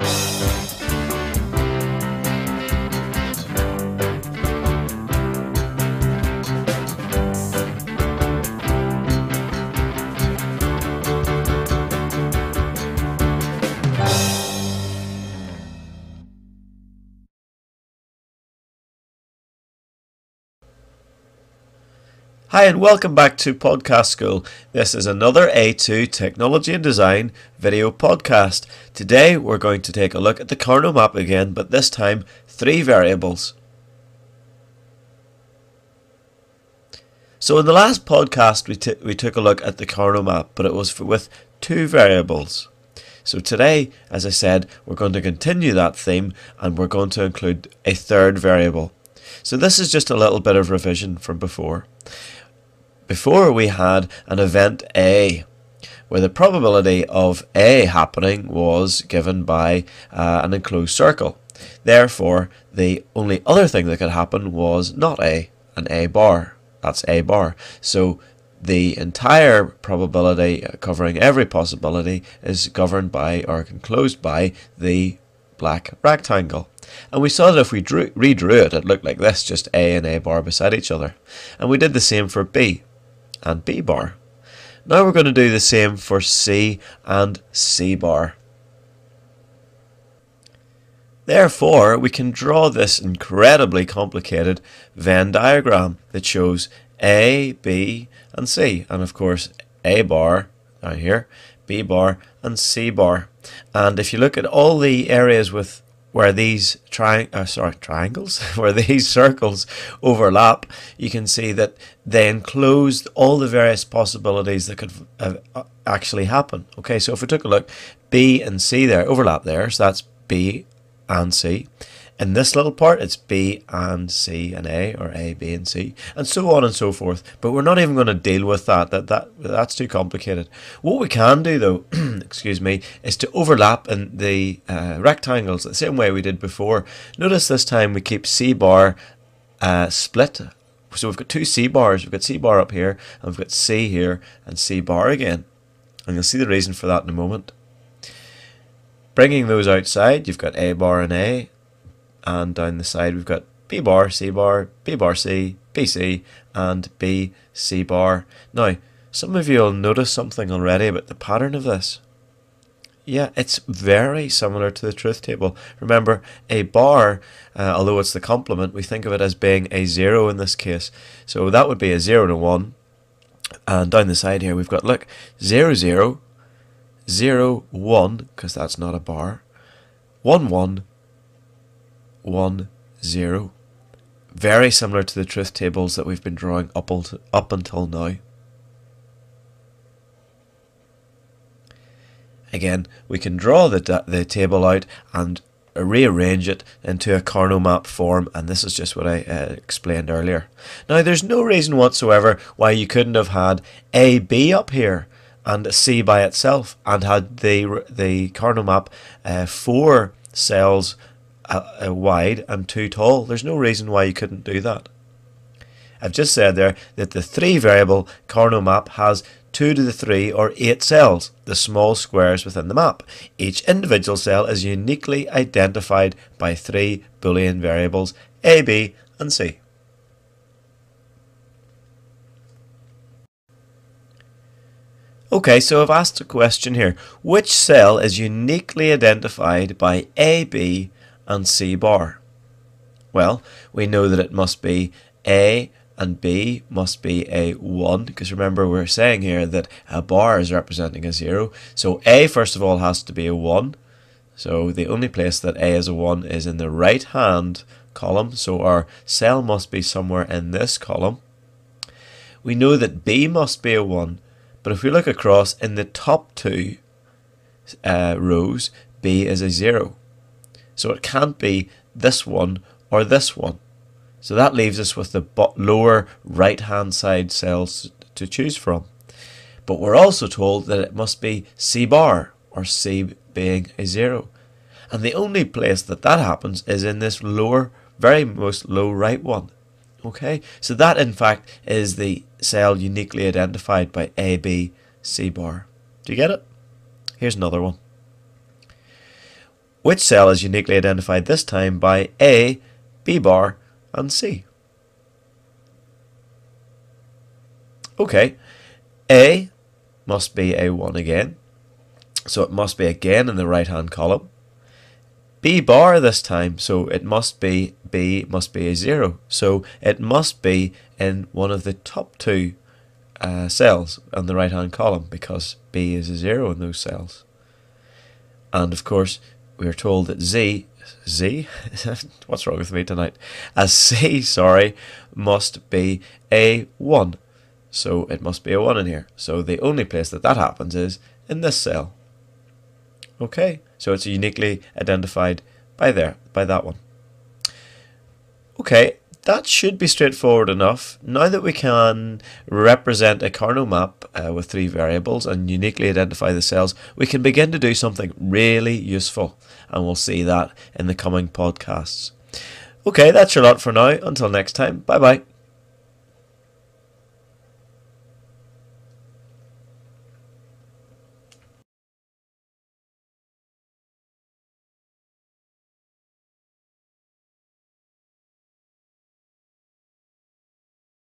Música Hi, and welcome back to Podcast School. This is another A2 Technology and Design video podcast. Today we're going to take a look at the Karnaugh map again, but this time three variables. So in the last podcast we, t- we took a look at the Karnaugh map, but it was for, with two variables. So today, as I said, we're going to continue that theme and we're going to include a third variable. So this is just a little bit of revision from before. Before we had an event A, where the probability of A happening was given by uh, an enclosed circle. Therefore, the only other thing that could happen was not A, an A bar. That's A bar. So the entire probability uh, covering every possibility is governed by or enclosed by the black rectangle. And we saw that if we drew, redrew it, it looked like this, just A and A bar beside each other. And we did the same for B and B bar. Now we're going to do the same for C and C bar. Therefore, we can draw this incredibly complicated Venn diagram that shows A, B, and C, and of course A bar down here, B bar, and C bar. And if you look at all the areas with where these tri- uh, sorry, triangles, where these circles overlap, you can see that they enclosed all the various possibilities that could uh, actually happen. Okay, so if we took a look, B and C there overlap there, so that's B and C. In this little part, it's B and C and A, or A, B, and C, and so on and so forth. But we're not even going to deal with that. That that that's too complicated. What we can do, though, excuse me, is to overlap in the uh, rectangles the same way we did before. Notice this time we keep C bar uh, split. So we've got two C bars. We've got C bar up here, and we've got C here, and C bar again. And you'll see the reason for that in a moment. Bringing those outside, you've got A bar and A, and down the side we've got B bar, C bar, B bar C, BC, and B, C bar. Now, some of you will notice something already about the pattern of this. Yeah, it's very similar to the truth table. Remember, a bar, uh, although it's the complement, we think of it as being a zero in this case. So that would be a zero and a one. And down the side here, we've got, look, zero, zero, zero, one, because that's not a bar, one, one, 1, 0. Very similar to the truth tables that we've been drawing up, up until now. Again, we can draw the, the table out and rearrange it into a Karnaugh map form, and this is just what I uh, explained earlier. Now, there's no reason whatsoever why you couldn't have had AB up here and C by itself, and had the the Karnaugh map uh, four cells uh, wide and too tall. There's no reason why you couldn't do that. I've just said there that the three variable Karnaugh map has 2 to the 3 or 8 cells, the small squares within the map. Each individual cell is uniquely identified by three Boolean variables A, B and C. Okay, so I've asked a question here. Which cell is uniquely identified by A, B and C bar? Well, we know that it must be A and B must be a 1 because remember we're saying here that a bar is representing a 0. So A first of all has to be a 1. So the only place that A is a 1 is in the right hand column. So our cell must be somewhere in this column. We know that B must be a 1. But if we look across in the top two uh, rows, B is a 0. So it can't be this one or this one. So that leaves us with the lower right hand side cells to choose from. But we're also told that it must be C bar or C being a zero. And the only place that that happens is in this lower, very most low right one. Okay, so that in fact is the cell uniquely identified by A, B, C bar. Do you get it? Here's another one. Which cell is uniquely identified this time by A, B bar, and C? Okay, A must be a 1 again, so it must be again in the right hand column. B bar this time, so it must be B must be a 0, so it must be in one of the top two uh, cells on the right hand column because B is a 0 in those cells. And of course, we are told that Z, Z, what's wrong with me tonight? As C, sorry, must be a 1. So it must be a 1 in here. So the only place that that happens is in this cell. Okay, so it's uniquely identified by there, by that one. Okay, that should be straightforward enough. Now that we can represent a Karnaugh map uh, with three variables and uniquely identify the cells, we can begin to do something really useful. And we'll see that in the coming podcasts. Okay, that's your lot for now. Until next time, bye bye.